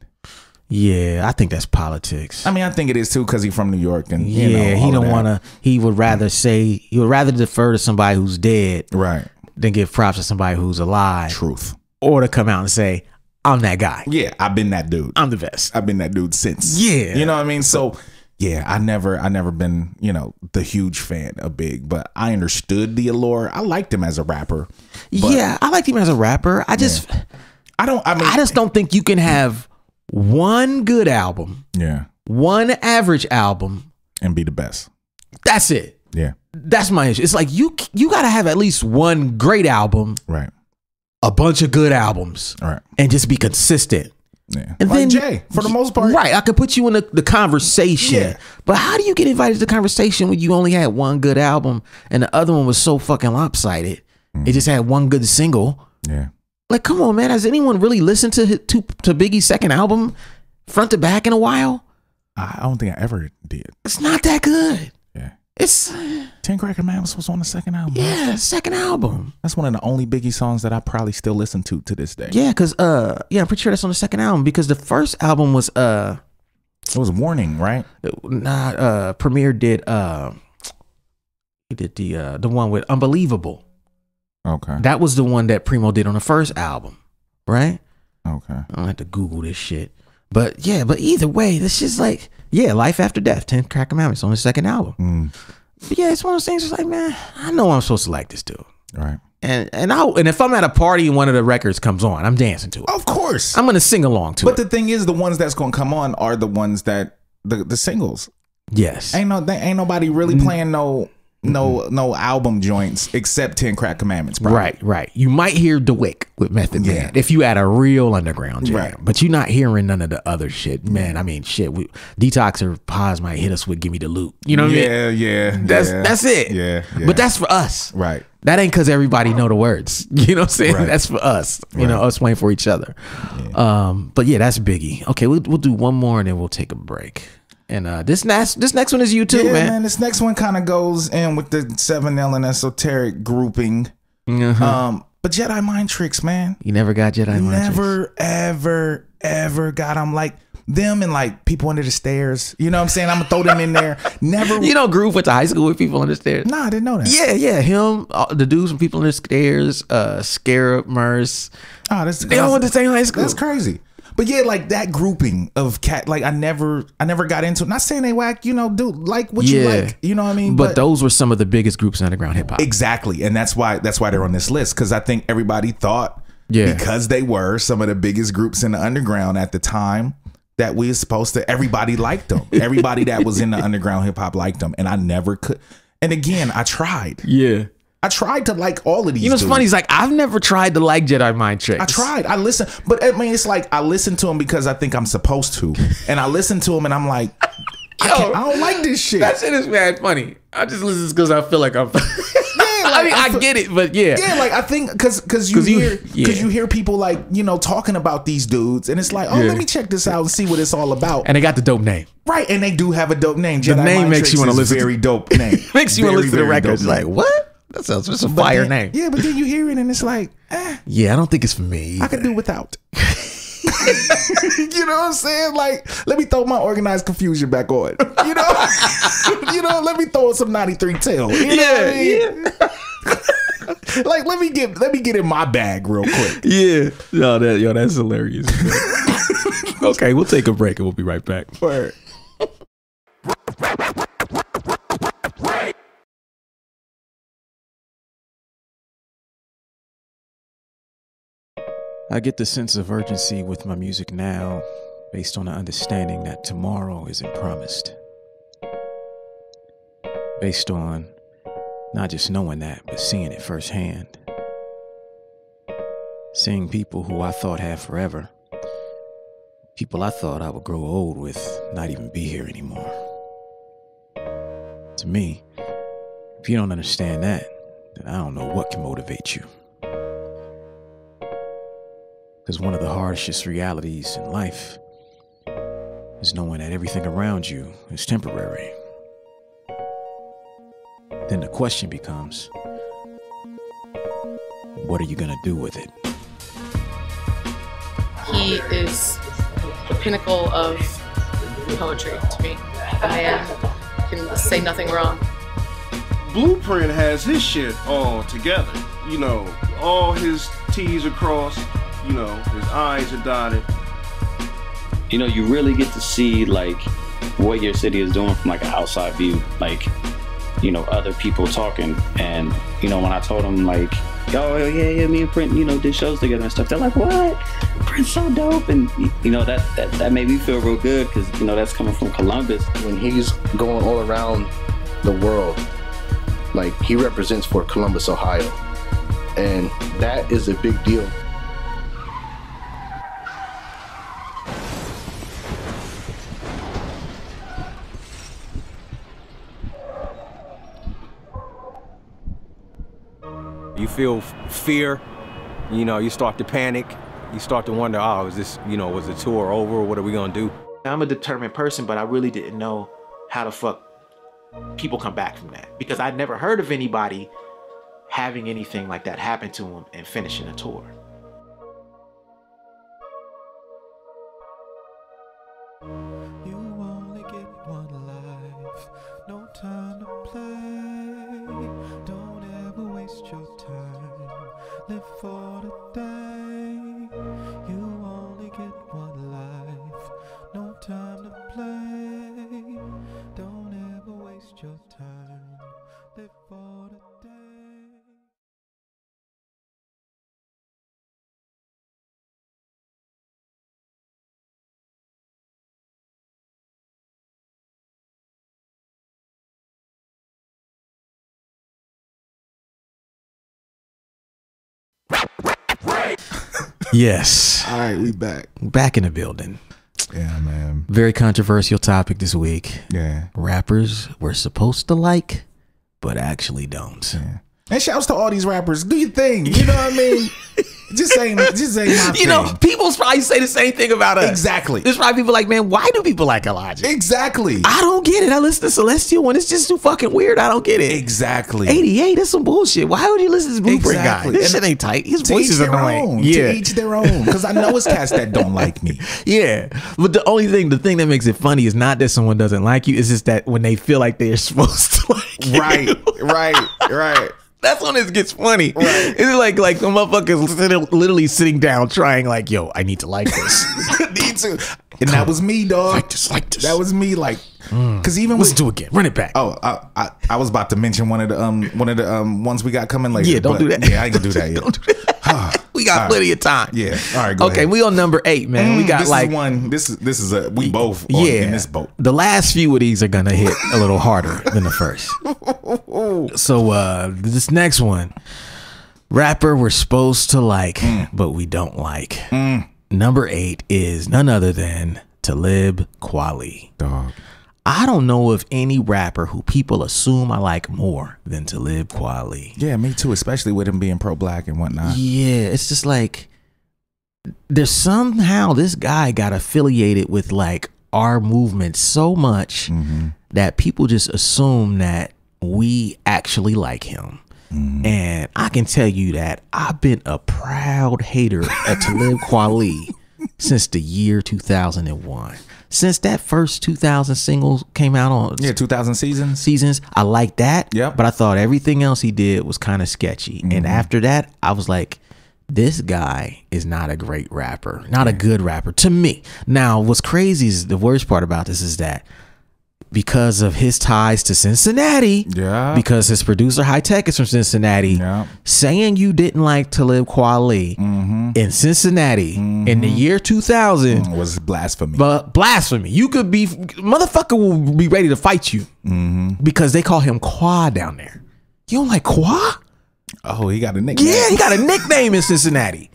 Yeah, I think that's politics. I mean, I think it is too because he's from New York and you yeah, know, he don't want to. He would rather say he would rather defer to somebody who's dead right than give props to somebody who's alive, truth. or to come out and say, I'm that guy. Yeah, I've been that dude. I'm the best. I've been that dude since. Yeah. You know what I mean? So yeah, I never I never been, you know, the huge fan of Big, but I understood the allure. I liked him as a rapper. Yeah, I liked him as a rapper. I just I don't I mean I just don't think you can have one good album, Yeah. one average album. And be the best. That's it. Yeah. That's my issue. It's like you you got to have at least one great album, Right. a bunch of good albums, All right. and just be consistent. Yeah. And like then Jay, for the most part. Right, I could put you in the, the conversation. Yeah. But how do you get invited to the conversation when you only had one good album and the other one was so fucking lopsided? Mm. It just had one good single. Yeah. Like, come on, man. Has anyone really listened to to, to Biggie's second album front to back in a while? I I don't think I ever did. It's not that good. It's Ten Crack Commandments was on the second album. yeah, second album. That's one of the only Biggie songs that I probably still listen to to this day. Yeah, cause uh, yeah, I'm pretty sure that's on the second album because the first album was uh, It was Warning, right? not uh, Premier did uh, he did the uh the one with Unbelievable. Okay. That was the one that Primo did on the first album, right? Okay. I don't have to Google this shit. But yeah, but either way, this just like, yeah, Life After Death, 10 Crack Commandments on the second album. Mm, But yeah, it's one of those things, it's like, man, I know I'm supposed to like this dude. right. And and I and if I'm at a party and one of the records comes on, I'm dancing to it. Of course. I'm gonna sing along to but it. But the thing is, the ones that's gonna come on are the ones that the the singles. yes. Ain't no, they, ain't nobody really playing no no no album joints except Ten Crack Commandments. Probably. Right, right. You might hear DeWick with Method Yeah. Man if you had a real underground jam, Right. but you're not hearing none of the other shit, man. I mean, shit. We, Detox or Paz might hit us with "Give Me the Loot." You know what I mean? Yeah, yeah. That's yeah. that's it. Yeah, yeah. But that's for us. right. That ain't because everybody know the words. You know what I'm saying? Right. That's for us. You know, us playing for each other. Um, but yeah, that's Biggie. Okay, we'll we'll do one more and then we'll take a break. And uh, this next this next one is you too, yeah, man. man. This next one kind of goes in with the seven L and esoteric grouping. Uh-huh. Um, but Jedi mind tricks, man. You never got Jedi mind tricks. Never, ever, ever got them like them and like people under the stairs. You know what I'm saying? I'm gonna throw them in there. Never. You don't groove with the high school with people under the stairs. nah, I didn't know that. Yeah, yeah. Him, uh, the dudes from people under the stairs, uh, Scarab, Merce. Oh, that's, They all went to the same high school. That's crazy. But yeah, like that grouping of cat, like I never, I never got into. it. Not saying they whack, you know, dude, like what you like. You know what I mean? But, those were some of the biggest groups in underground hip hop. Exactly, and that's why that's why they're on this list because I think everybody thought Yeah. because they were some of the biggest groups in the underground at the time that we were supposed to everybody liked them. everybody that was in the underground hip hop liked them, and I never could. And again, I tried. Yeah. I tried to like all of these. You know what's dudes. funny? He's like, I've never tried to like Jedi mind tricks. I tried. I listened, but I mean, it's like I listen to them because I think I'm supposed to, and I listen to them, and I'm like, I, can't, I don't like this shit. That shit is mad funny. I just listen because I feel like I'm. I like, mean, I I, get it, but yeah. Yeah, like I think because because you 'Cause you- hear because yeah. you hear people like you know talking about these dudes, and it's like, oh, Yeah. let me check this out and see what it's all about. And they got the dope name. right, and they do have a dope name. Jedi name Mind makes you wanna listen Very dope name. Makes you want to listen to the records. Like, what? That sounds just a But fire then- name. Yeah, but then you hear it and it's like, eh, Yeah, I don't think it's for me. I could do without. you know what I'm saying? Like, let me throw my Organized Konfusion back on. You know, you know, let me throw some 93 'Til. You know what I mean? like, let me get let me get in my bag real quick. Yeah. Yo, that, yo, that's hilarious. okay, we'll take a break and we'll be right back. Word. I get the sense of urgency with my music now based on the understanding that tomorrow isn't promised. Based on not just knowing that, but seeing it firsthand. Seeing people who I thought had forever, people I thought I would grow old with, not even be here anymore. To me, if you don't understand that, then I don't know what can motivate you. Because one of the harshest realities in life is knowing that everything around you is temporary. Then the question becomes what are you going to do with it? he is the pinnacle of poetry to me. The uh, man can say nothing wrong. Blueprint has his shit all together. You know, all his T's are crossed, you know, his eyes are dotted. you know, you really get to see like what your city is doing from like an outside view, like you know, other people talking. And you know, when I told them like, "Yo, yeah, yeah, me and Print, you know, did shows together and stuff," they're like, "What? Print's so dope!" And you know, that that, that made me feel real good because you know that's coming from Columbus. when he's going all around the world, like he represents for Columbus, Ohio. And that is a big deal. Feel fear, you know, you start to panic, you start to wonder, oh, is this, you know, was the tour over? What are we gonna do? I'm a determined person, but I really didn't know how the fuck people come back from that because I'd never heard of anybody having anything like that happen to them and finishing a tour. You only get one life, no time to play. Don't ever waste your time, live for the day. Yes. All right, we back. Back in the building. Yeah, man. Very controversial topic this week. Yeah. Rappers we're supposed to like, but actually don't. Yeah. And shouts to all these rappers. Do your thing. You know what I mean? just ain't just ain't my You know, thing. people probably say the same thing about us. Exactly. There's probably people like, man, why do people like Elijah? Exactly. I don't get it. I listen to Celestial when it's just too fucking weird. I don't get it. Exactly. 88, that's some bullshit. Why would you listen to this Blueprint Exactly. guy? This And shit ain't tight. His voice is their annoying. own. Yeah. To each their own. Because I know it's cats that don't like me. Yeah. But the only thing, the thing that makes it funny is not that someone doesn't like you, it's just that when they feel like they're supposed to like you. Right. Right. Right. That's when it gets funny. Right. It's like like the motherfuckers sitting- literally sitting down trying like, yo, I need to like this. Need to. And that was me, dog. Like this, like this. That was me, like, because even Let's with, do it again. Run it back. Oh, I, I I was about to mention one of the um one of the um ones we got coming later. Yeah, don't but do that. Yeah, I ain't gonna do that yet. Don't do that. we got All right. plenty of time. Yeah. All right. Go okay, ahead. we on number eight, man. we Mm, got this like is one. This is this is a we both yeah. in this boat. The last few of these are gonna hit a little harder than the first. so uh this next one, rapper we're supposed to like, Mm. but we don't like. Number eight is none other than Talib Kweli. Dog. I don't know of any rapper who people assume I like more than Talib Kweli. Yeah, me too. Especially with him being pro black and whatnot. Yeah, it's just like there's somehow this guy got affiliated with like our movement so much Mm-hmm. that people just assume that we actually like him. Mm-hmm. And I can tell you that I've been a proud hater of Talib Kweli since the year 2001. Since that first 2000 single came out on Yeah, 2000 seasons. seasons. I like that. Yeah, But I thought everything else he did was kind of sketchy. Mm-hmm. And after that, I was like, this guy is not a great rapper, not a good rapper to me. Now, what's crazy is the worst part about this is that because of his ties to Cincinnati, Yeah. because his producer Hi-Tek is from Cincinnati, Yeah. saying you didn't like Talib Kweli Mm-hmm. in Cincinnati in the mm-hmm. year 2000 mm, Was blasphemy. but blasphemy. You could be motherfucker will be ready to fight you mm-hmm. because they call him Qua down there. You don't like Qua? oh, he got a nickname. Yeah, he got a nickname in Cincinnati.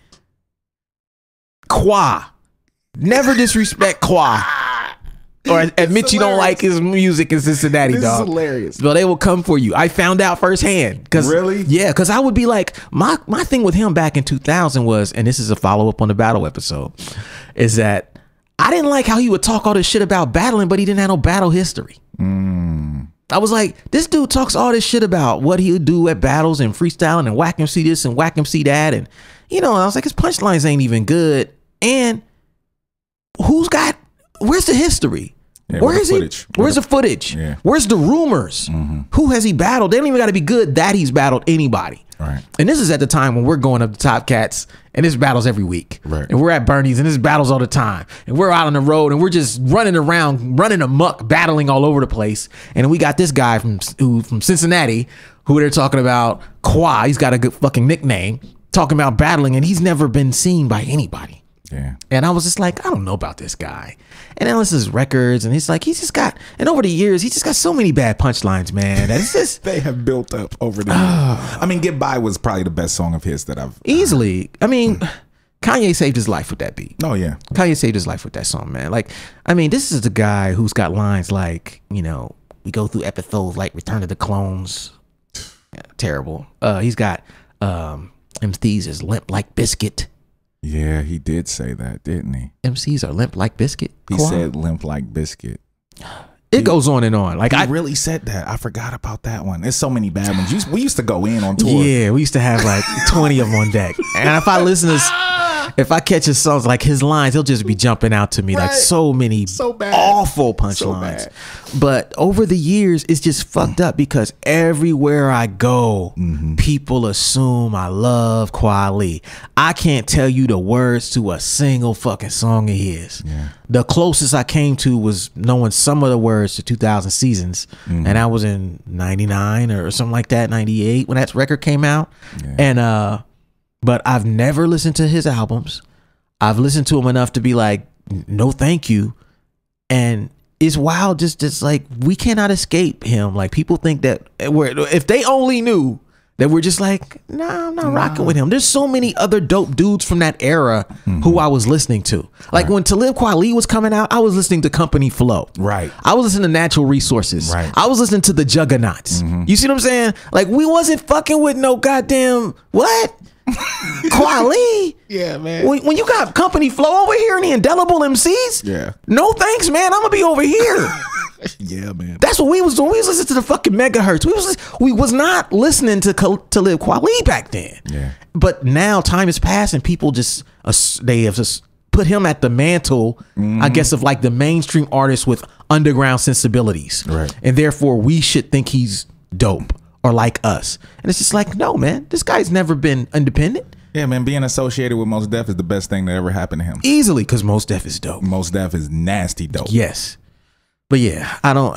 Qua. Never disrespect Qua. Or admit you don't like his music in Cincinnati, This is dog. hilarious. But they will come for you. I found out firsthand. Cause Really? Yeah, because I would be like, my my thing with him back in 2000 was, and this is a follow up on the battle episode, is that I didn't like how he would talk all this shit about battling, but he didn't have no battle history. Mm. I was like, this dude talks all this shit about what he would do at battles and freestyling and whack him see this and whack him see that. And, you know, I was like, his punchlines ain't even good. And who's got, where's the history? Yeah, Where where the he? footage? Where's Where the footage? Yeah. Where's the rumors? Mm-hmm. Who has he battled? They don't even got to be good that he's battled anybody. Right. And this is at the time when we're going up to Top Cats and there's battles every week. Right. And we're at Bernie's and there's battles all the time. And we're out on the road and we're just running around, running amok, battling all over the place. And we got this guy from who from Cincinnati who they're talking about Qua. He's got a good fucking nickname. Talking about battling and he's never been seen by anybody. Yeah. And I was just like, I don't know about this guy. And then records, and he's like, he's just got, and over the years, he just got so many bad punchlines, man. That it's just They have built up over the years. I mean, Get By was probably the best song of his that I've. easily. I mean, Kanye saved his life with that beat. Oh, yeah. Kanye saved his life with that song, man. Like, I mean, this is the guy who's got lines like, you know, we go through episodes like Return of the Clones. Yeah, terrible. Uh, he's got um, is limp like biscuit. Yeah, he did say that, didn't he? MCs are limp like biscuit. He said limp like biscuit. it goes on and on. Like He I really said that. I forgot about that one. There's so many bad ones. We used to go in on tour. Yeah, we used to have like 20 of them on deck. And if I listen to, if I catch his songs, like his lines, he'll just be jumping out to me like so many So bad. awful punchlines. bad. but over the years, it's just fucked up because everywhere I go, Mm-hmm. people assume I love Kweli. I can't tell you the words to a single fucking song of his. The closest I came to was knowing some of the words to 2000 Seasons, Mm-hmm. and I was in 99 or something like that, 98 when that record came out. And uh but I've never listened to his albums. I've listened to him enough to be like, no, thank you. And it's wild, just just like we cannot escape him. Like people think that eh, we're if they only knew that we're just like, nah, I'm not rocking with him. There's so many other dope dudes from that era who mm-hmm. I was listening to. Like when Talib Kweli was coming out, I was listening to Company Flow. Right. I was listening to Natural Resources. Right. I was listening to the Juggaknots. Mm-hmm. You see what I'm saying? Like we wasn't fucking with no goddamn what? Kweli. Yeah, man. When, when you got company flow over here and the indelible MCs, Yeah. No thanks, man. I'm gonna be over here. Yeah, man. That's what we was doing. We was listening to the fucking megahertz. We was we was not listening to Talib Kweli back then. Yeah. But now time has passed and people just they have just put him at the mantle, Mm-hmm. I guess, of like the mainstream artist with underground sensibilities. Right. And therefore we should think he's dope or like us. And it's just like, no, man, this guy's never been independent. Yeah, man. Being associated with Mos Def is the best thing that ever happened to him. Easily, because Mos Def is dope. Mos Def is nasty dope. Yes. But yeah, I don't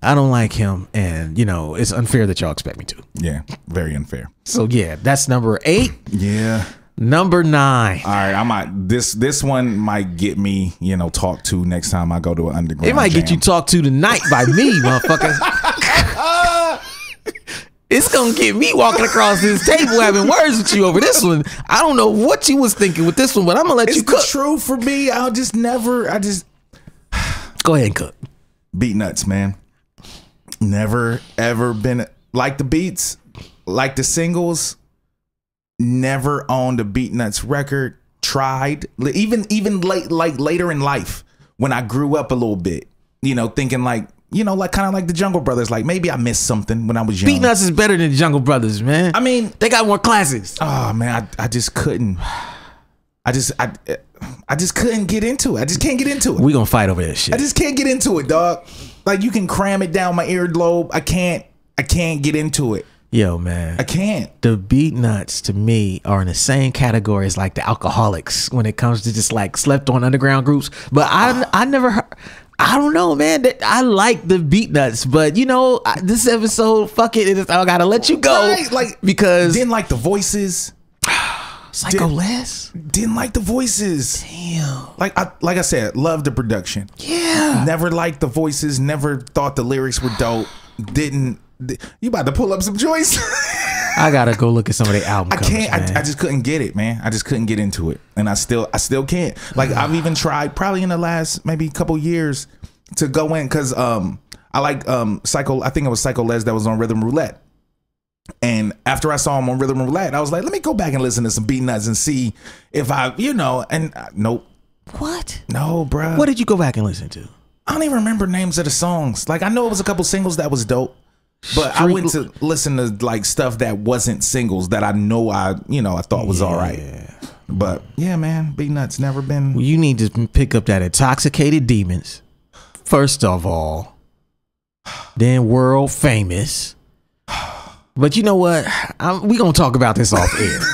I don't like him and you know, it's unfair that y'all expect me to. Yeah, very unfair. So yeah, that's number 8. Yeah. Number 9. All right, I might this this one might get me, you know, talked to next time I go to an underground. It might get you talked to tonight by me, motherfucker. it's gonna get me walking across this table having words with you over this one. I don't know what you was thinking with this one, but I'm gonna let It's you cook. truth for me. I'll just never. I just Go ahead and cook. Beatnuts, man. Never ever been like the beats, like the singles. Never owned a Beatnuts record. Tried even even late like later in life when I grew up a little bit. You know, thinking like you know like kind of like the Jungle Brothers. Like maybe I missed something when I was young. Beatnuts is better than the Jungle Brothers, man. I mean, they got more classics. oh man, I, I just couldn't. I just I I just couldn't get into it. I just can't get into it. We gonna fight over that shit. I just can't get into it, dog. Like you can cram it down my earlobe. I can't. I can't get into it. Yo, man. I can't. the Beatnuts to me are in the same category as like the Alkaholiks when it comes to just like slept on underground groups. But I I never heard. I don't know, man. That I like the Beatnuts, but you know, this episode, fuck it, I gotta let you go, Right, like because didn't like the voices. Psycho did- Les, Didn't like the voices. damn, Like I like I said, love the production. yeah, Never liked the voices. Never thought the lyrics were dope. Didn't. You about to pull up some joints? I gotta go look at some of the album. I covers, can't. I, I just couldn't get it, man. I just couldn't get into it, and I still, I still can't. Like I've even tried, probably in the last maybe couple years, to go in because um I like um Psycho. I think it was Psycho Les that was on Rhythm Roulette. And after I saw him on Rhythm Roulette, I was like, let me go back and listen to some Beatnuts and see if I, you know, and uh, nope, what? no, bruh. What did you go back and listen to? I don't even remember names of the songs. Like I know it was a couple singles that was dope, but I went to listen to like stuff that wasn't singles that I know I you know I thought was all right. But yeah, man, Beatnuts never been. You need to pick up that intoxicated demons. First of all, then world famous. But you know what? I'm, we gonna talk about this off air.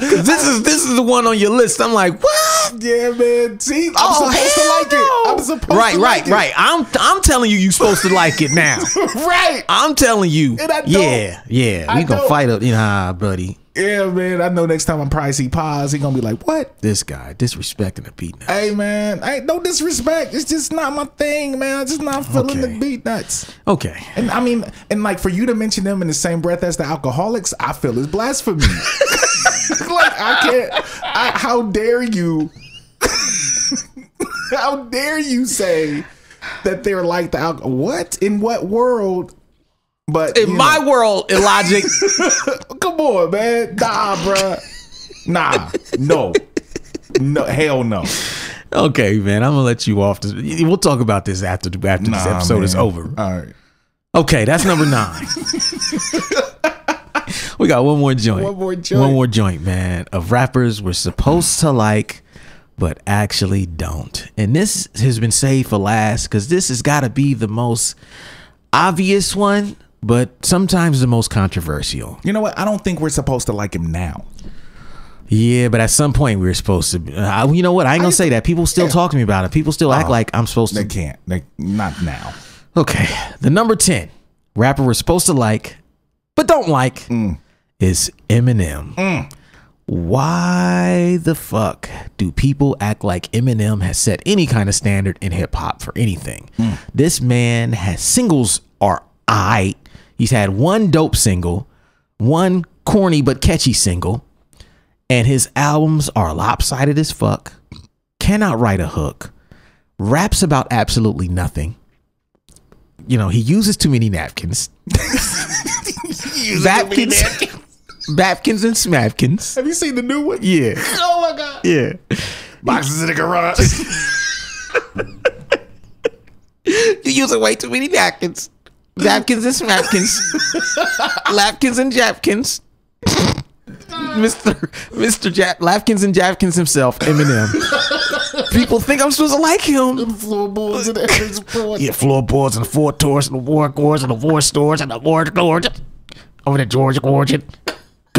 this is this is the one on your list. I'm like, what? Yeah, man. See, I'm Oh, supposed to like no. it. I'm supposed right, to right, like it. right. I'm I'm telling you, you're supposed to like it now. right. I'm telling you. I yeah, yeah. I We gonna don't. fight up. Nah, buddy. Yeah, man. I know next time I'm probably see Paz, he gonna be like, "What? This guy disrespecting the beat. Hey, man. Hey, no disrespect. It's just not my thing, man. I'm just not feeling Okay. the Beatnuts." Okay. And I mean, and like for you to mention them in the same breath as the Alkaholiks, I feel is blasphemy. like I can't. I, how dare you? how dare you say that they're like the alcohol? What in what world? But In my know, world, illogic. come on, man. Nah, bruh. Nah, no, no, hell no. okay, man. I'm gonna let you off. This. We'll talk about this after the, after this Nah, episode is over. All right. Okay, that's number nine. we got one more joint. One more joint. One more joint, man. Of rappers we're supposed to like, but actually don't. And this has been saved for last because this has got to be the most obvious one, but sometimes the most controversial. You know what? I don't think we're supposed to like him now. Yeah, but at some point we were supposed to. Uh, you know what? I ain't gonna say that. People still talk to me about it. People still act Oh, like I'm supposed to. They can't. They not now. Okay, the number ten rapper we're supposed to like, but don't like, Mm. is Eminem. Why the fuck do people act like Eminem has set any kind of standard in hip hop for anything? Mm. This man has singles are I. He's had one dope single, one corny but catchy single, and his albums are lopsided as fuck. Cannot write a hook. Raps about absolutely nothing. You know, he uses too many napkins. He uses napkins, napkins and smapkins. Have you seen the new one? Yeah. Oh my god. Yeah. Boxes in the garage. You're using way too many napkins. Napkins and smapkins. Lapkins and Japkins. Mr. Mr. Jap Lapkins and Japkins himself, Eminem. People think I'm supposed to like him. Floorboards and everything. Yeah, floorboards and the four tours and the war gores and the war stores and the war gorge. Over the George Gorge.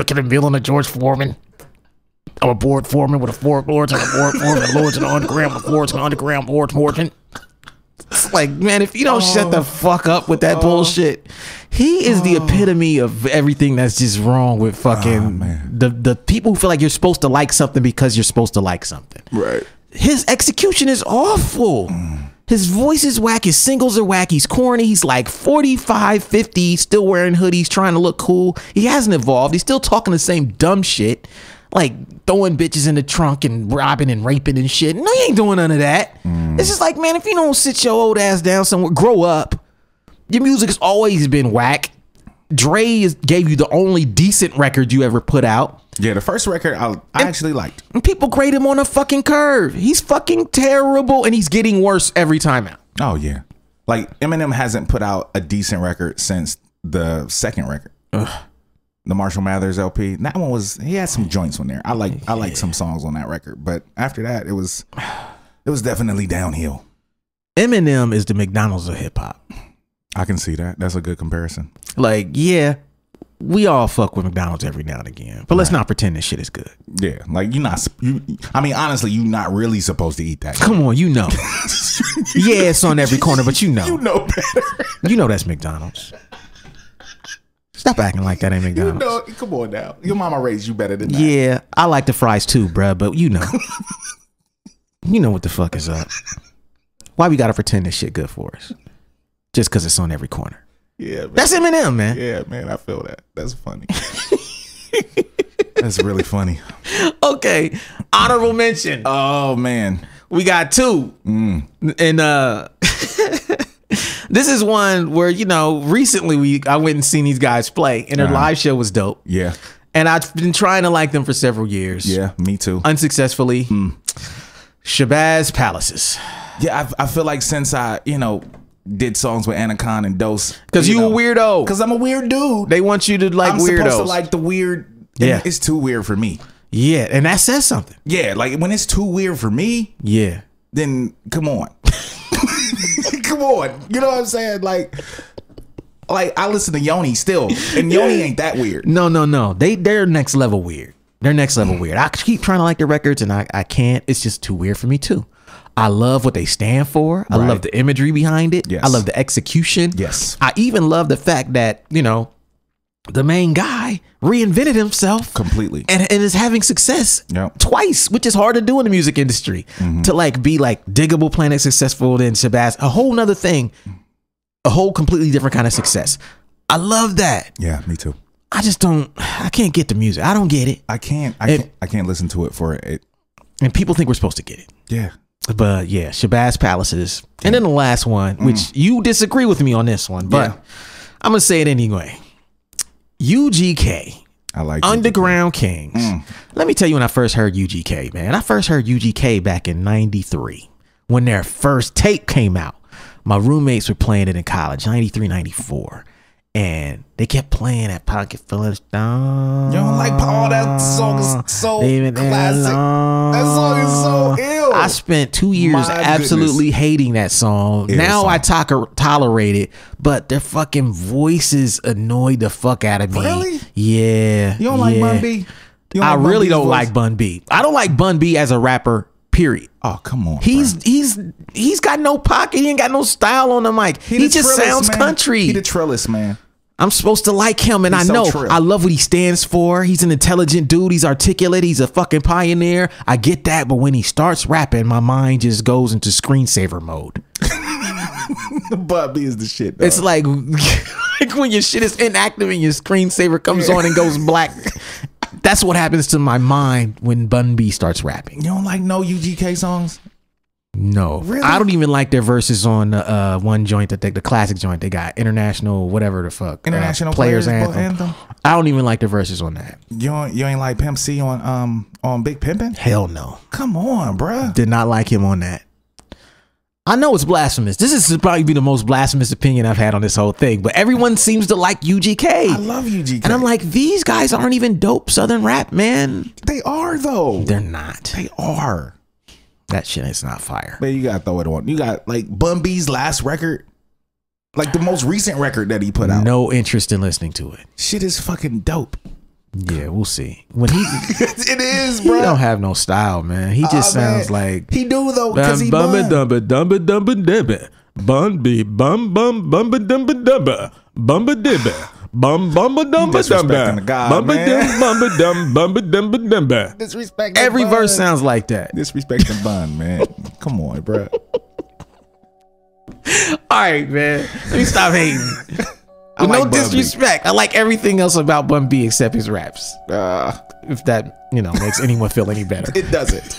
Cooking a meal on the George Foreman. I'm a board foreman with a four lords and a board foreman, lords and underground with lords and underground boards morton. It's like, man, if you don't oh. shut the fuck up with that oh. bullshit, he is the oh. epitome of everything that's just wrong with fucking the the people who feel like you're supposed to like something because you're supposed to like something Right. his execution is awful. Mm. His voice is whack. His singles are whack. He's corny. He's like 45, 50, still wearing hoodies, trying to look cool. He hasn't evolved. He's still talking the same dumb shit, like throwing bitches in the trunk and robbing and raping and shit. No, he ain't doing none of that. Mm. It's just like, man, if you don't sit your old ass down somewhere, grow up. Your music has always been whack. Dre is, gave you the only decent record you ever put out. Yeah, the first record I, I actually liked. People grade him on a fucking curve. He's fucking terrible and he's getting worse every time out. Oh yeah. Like Eminem hasn't put out a decent record since the second record. The Marshall Mathers LP. That one was he had some joints on there. I like I like some songs on that record, but after that it was it was definitely downhill. Eminem is the McDonald's of hip hop. I can see that. That's a good comparison. Like, yeah, we all fuck with McDonald's every now and again, but let's not pretend this shit is good. Yeah, like you're not. You, I mean, honestly, you're not really supposed to eat that. Come on, you know. yeah, it's on every corner, but you know. You know better. You know that's McDonald's. Stop acting like that ain't You McDonald's. know. Come on now. Your mama raised you better than that. Yeah, I like the fries too, bruh, but you know. you know what the fuck is up. Why we gotta pretend this shit good for us? Just cause it's on every corner. Yeah, man. That's Eminem, man. yeah, man. I feel that. That's funny. That's really funny. Okay. Honorable mention. Oh man. We got two. And uh this is one where, you know, recently we I went and seen these guys play and their Uh-huh. live show was dope. Yeah. And I've been trying to like them for several years. Yeah. Me too. Unsuccessfully. Shabazz Palaces. Yeah. I, I feel like since I you know did songs with Anaconda and Dose Because you, know, a weirdo. Because I'm a weird dude. They want you to like I'm weirdos. supposed to like the weird. Yeah. It's too weird for me. yeah, and that says something. Yeah. Like when it's too weird for me, Yeah. then come on. come on. You know what I'm saying? Like, like I listen to Yoni still, and Yoni ain't that weird. No, no, no. They they're next level weird. They're next level mm. weird. I keep trying to like their records and I, I can't. It's just too weird for me too. I love what they stand for. I Right. love the imagery behind it. Yes. I love the execution. Yes. I even love the fact that, you know, the main guy reinvented himself Completely. and, and is having success Yep. twice, which is hard to do in the music industry. Mm-hmm. To like be like Digable Planet successful, then Shabazz, a whole nother thing, a whole completely different kind of success. I love that. Yeah, me too. I just don't. I can't get the music. I don't get it, I can't. I It- can't. I can't listen to it for it. and people think we're supposed to get it. Yeah. But yeah, Shabazz Palaces, and then the last one, which you disagree with me on this one, but Mm. Yeah. I'm gonna say it anyway. UGK, I like Underground Kings. Mm. Let me tell you when I first heard UGK, man. I first heard UGK back in '93 when their first tape came out. My roommates were playing it in college, 93, 94. And they kept playing that Pocket Full of Stones. You don't like Paul? That song is so David classic. That song is so ill. I spent two years My absolutely hating that song. Ill now song. I talk, tolerate it, but their fucking voices annoyed the fuck out of me. Really? Yeah. You don't like. Bun B? I like Bun really don't voice? like Bun B. I don't like Bun B as a rapper. Period. Oh come on. He's bruh. he's he's got no pocket. He ain't got no style on the mic. He, the just sounds man. country. He the trellis man. I'm supposed to like him, and He's I know trill. I love what he stands for. He's an intelligent dude. He's articulate. He's a fucking pioneer. I get that, but when he starts rapping, my mind just goes into screensaver mode. Bun B is the shit. Dog. It's like, like when your shit is inactive and your screensaver comes on and goes black. That's what happens to my mind when Bun B starts rapping. you don't like no UGK songs. No, Really? I don't even like their verses on uh, one joint that they, the classic joint they got, international whatever the fuck, uh, International players, Players anthem. Anthem? I don't even like their verses on that. You don't, you ain't like Pimp C on um on Big Pimpin'? Hell no. Come on, bruh. Did not like him on that. I know it's blasphemous. This is probably be the most blasphemous opinion I've had on this whole thing, but everyone seems to like UGK. I love UGK. and I'm like, these guys aren't even dope Southern rap, man. they are though. They're not. They are. That shit is not fire. Man, you gotta throw it on. You got like Bun B's last record, like the most recent record that he put out. No interest in listening to it. Shit is fucking dope. Yeah, we'll see. When he it is, he don't have no style, man. He just ah, man. sounds like he do though because he bum bun. dumba dumba dumba dibba bun be bum bum bumba dumba dumba bumba dibba bum bumba dumba disrespecting the dumba God, bumba man. dum bumba dum bumba dumba dumba. Disrespect. Every verse sounds like that. disrespecting Bun, man. Come on, bro. All right, man. Let me stop hating. With no like Bun disrespect. I like everything else about Bun B except his raps. Uh, If that you know makes anyone feel any better. it doesn't.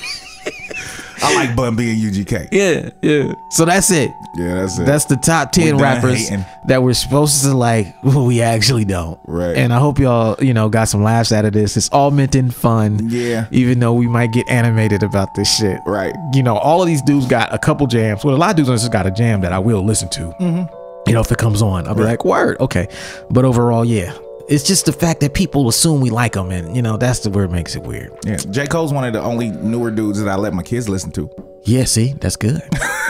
I like Bun B and UGK. Yeah, yeah. So that's it. Yeah, that's it. That's the top ten rappers hating. that we're supposed to like. We actually don't. Right. And I hope y'all, you know, got some laughs out of this. It's all meant in fun. Yeah. Even though we might get animated about this shit. Right. You know, all of these dudes got a couple jams. Well, a lot of dudes just got a jam that I will listen to. Mm-hmm. You know, if it comes on, I'll be like, word, okay. But overall, yeah. It's just the fact that people assume we like them, and you know that's the word makes it weird. yeah, J Cole's one of the only newer dudes that I let my kids listen to. Yeah, see, that's good.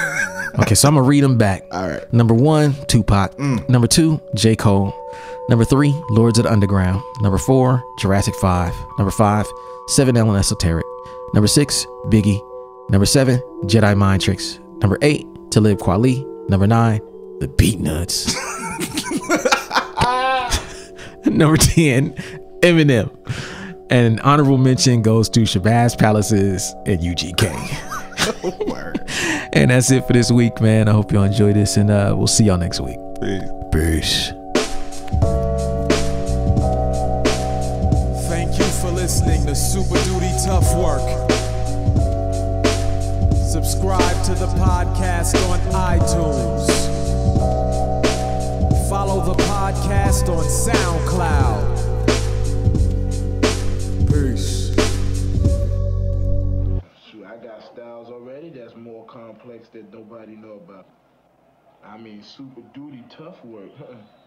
okay, so I'm gonna read them back. All right. Number one, Tupac. Mm. Number two, J. Cole. Number three, Lords of the Underground. Number four, Jurassic 5. Number five, Seven L and Esoteric. Number six, Biggie. Number seven, Jedi Mind Tricks. Number eight, Talib Kweli. Number nine, The Beatnuts. Number 10, Eminem. And honorable mention goes to Shabazz Palaces and UGK. and that's it for this week, man. I hope y'all enjoy this, and uh, we'll see y'all next week. Peace. Thank you for listening to Super Duty Tough Work. Subscribe to the podcast on iTunes. Podcast on SoundCloud. Peace. Shoot, I got styles already that's more complex that nobody know about. I mean, super duty tough work.